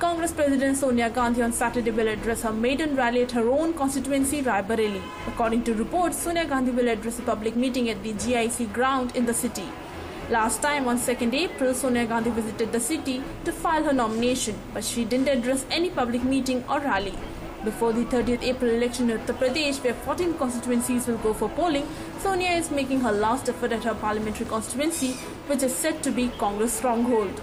Congress President Sonia Gandhi on Saturday will address her maiden rally at her own constituency, Raebareli. According to reports, Sonia Gandhi will address a public meeting at the GIC ground in the city. Last time on 2nd April, Sonia Gandhi visited the city to file her nomination, but she didn't address any public meeting or rally. Before the 30th April election in Uttar Pradesh, where 14 constituencies will go for polling, Sonia is making her last effort at her parliamentary constituency, which is said to be Congress stronghold.